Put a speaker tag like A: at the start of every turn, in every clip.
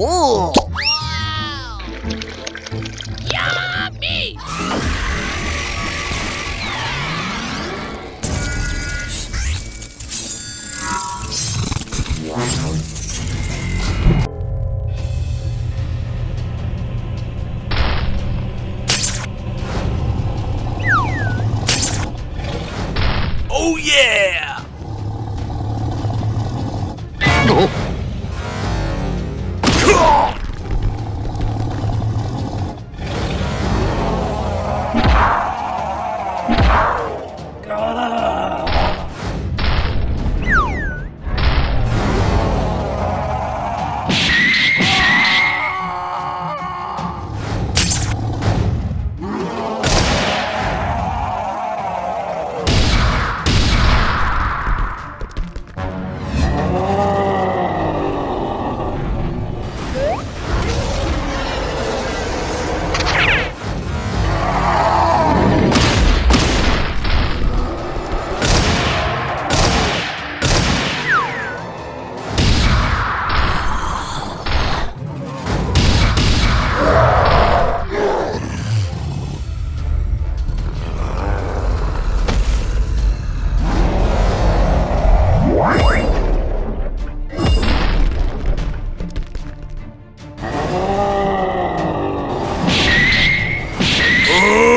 A: Ooh. Ooh.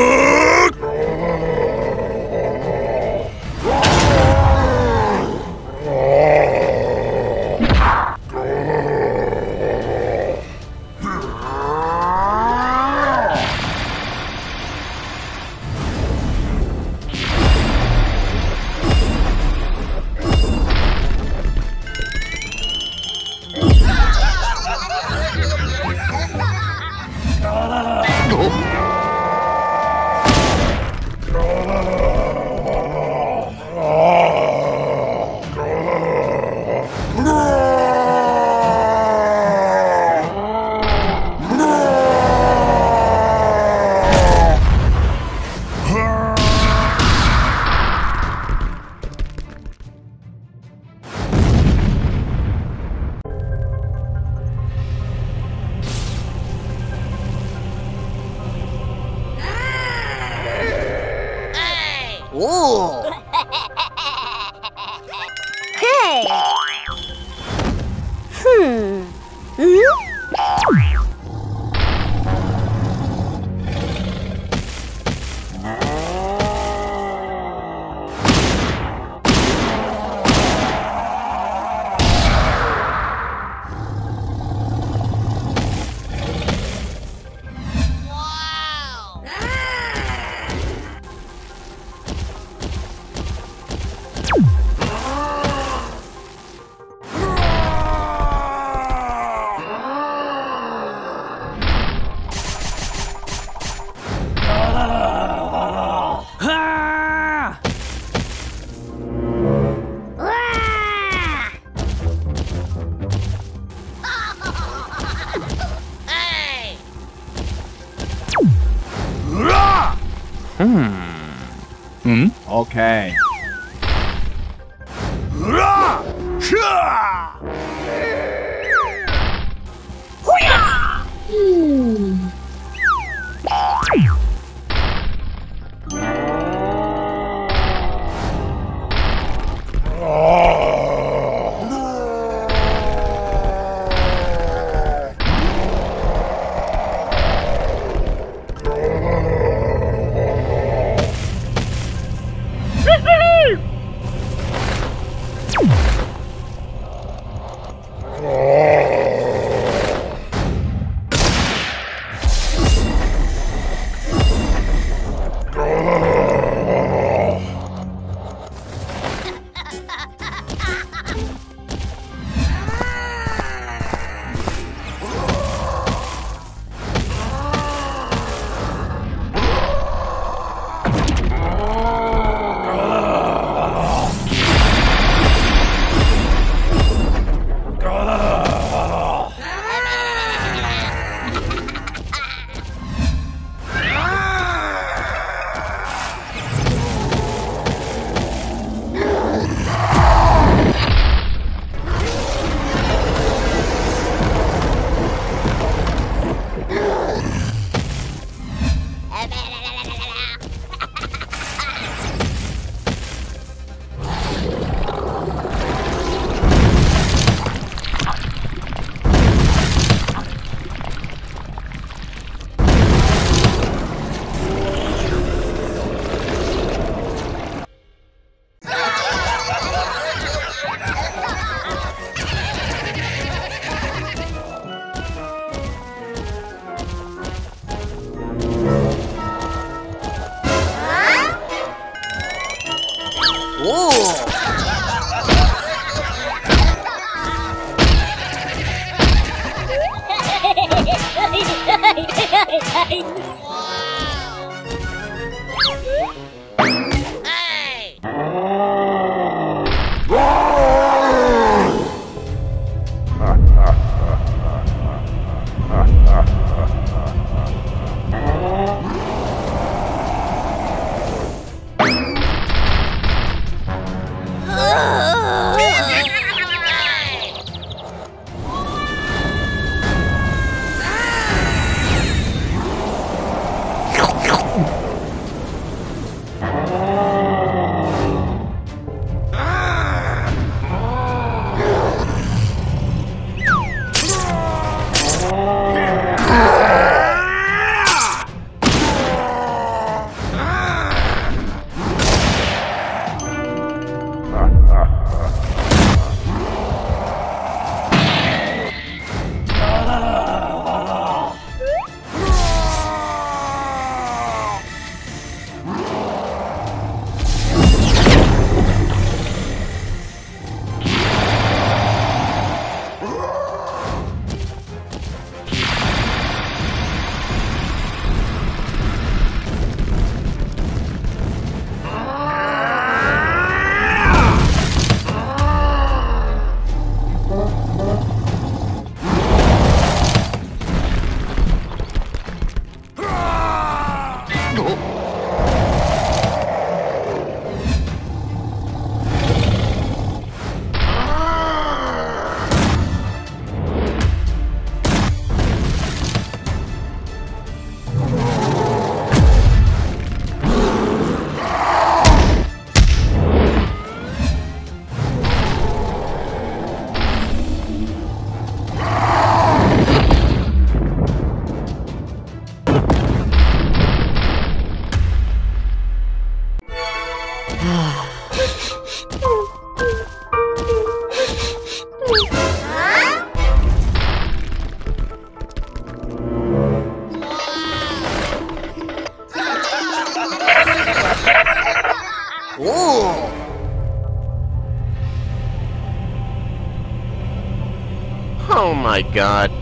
B: god.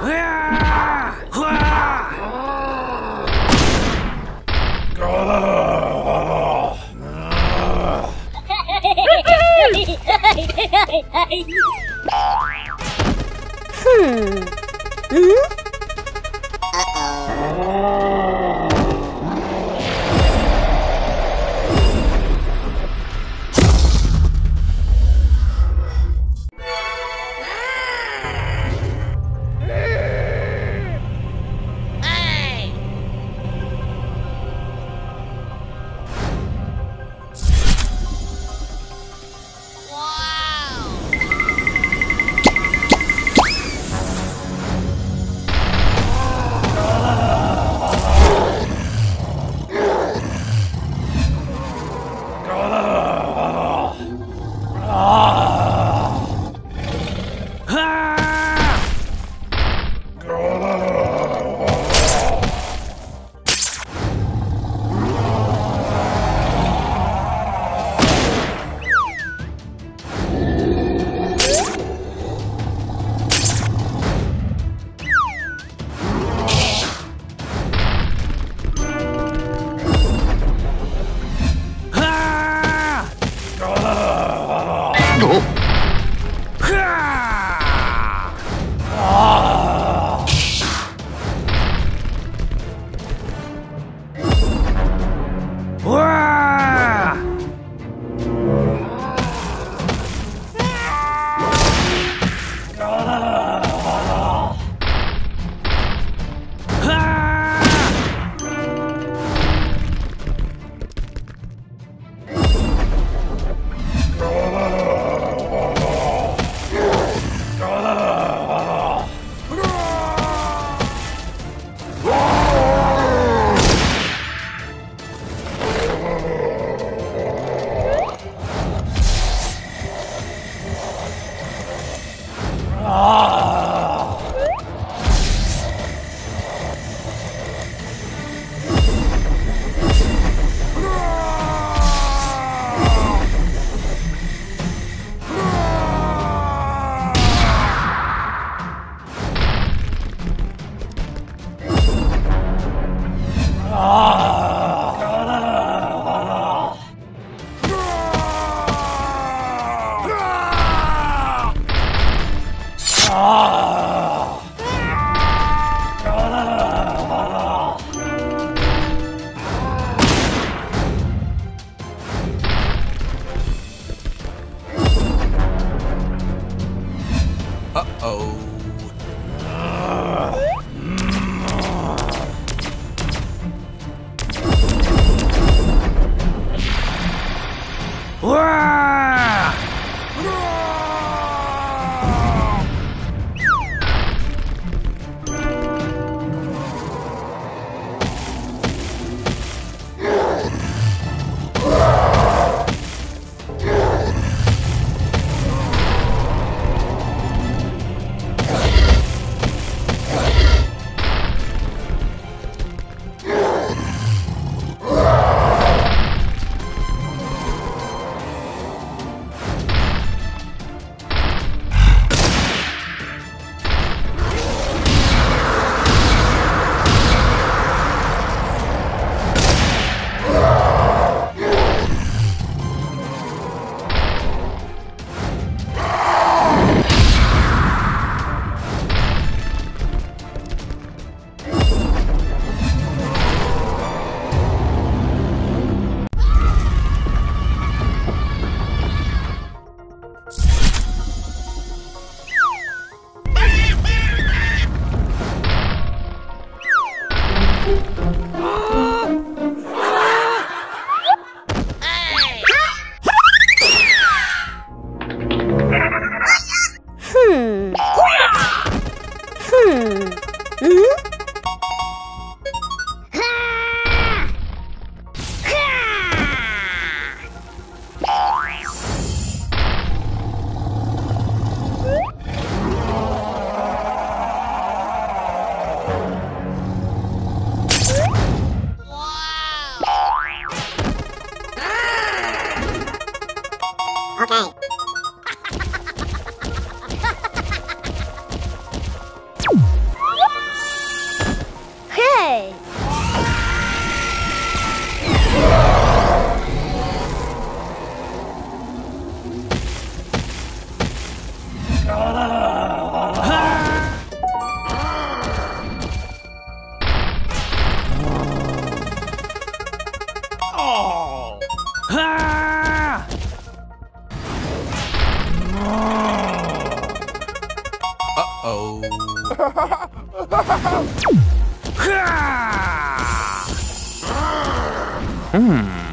C: hmm. Hmm? 哇！
D: Oh.
C: hmm.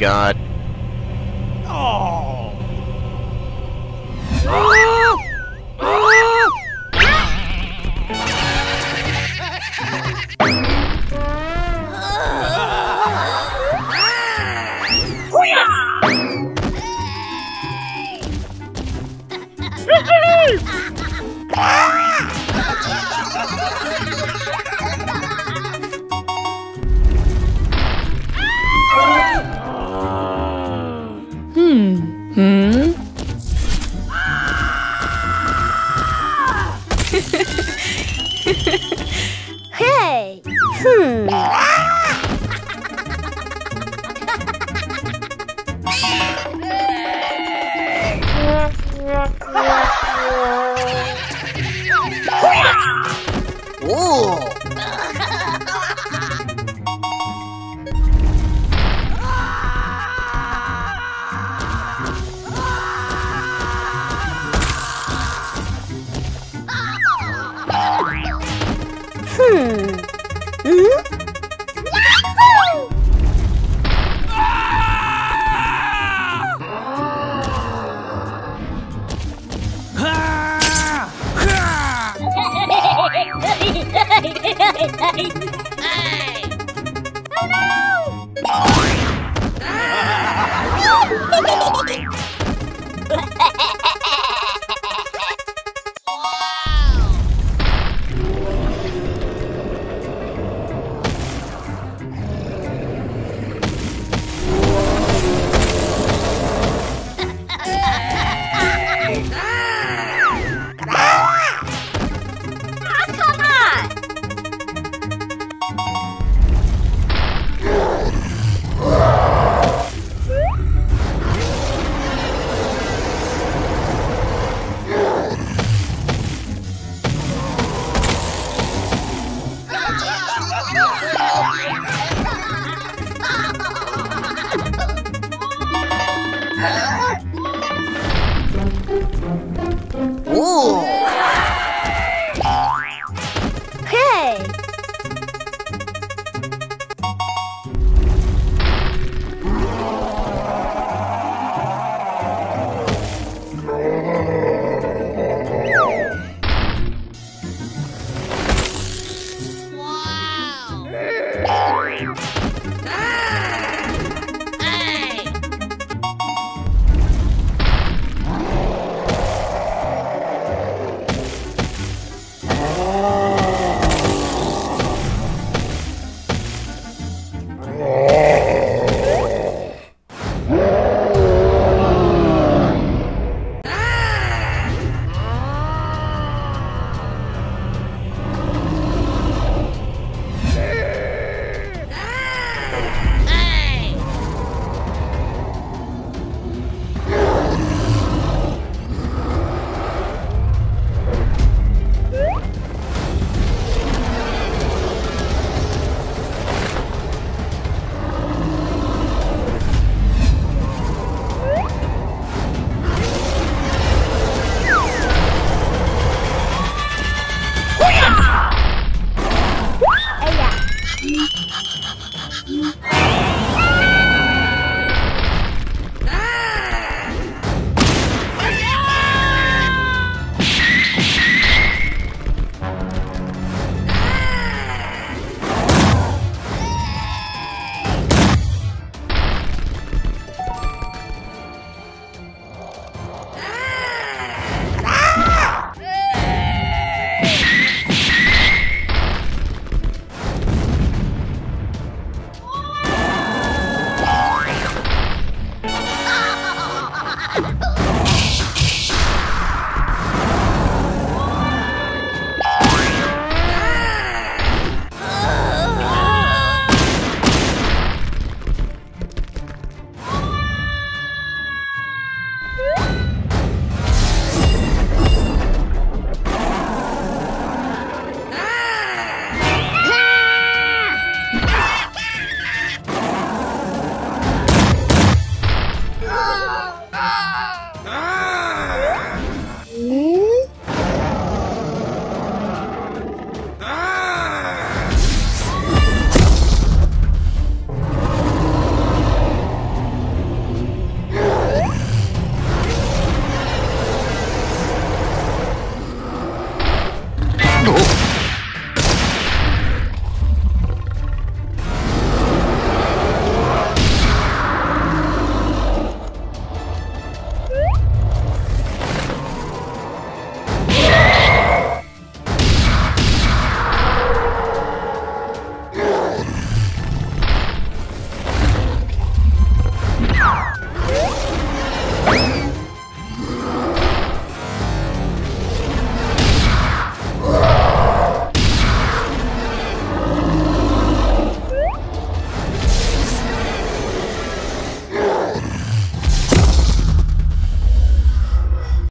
B: God.
C: Hmm.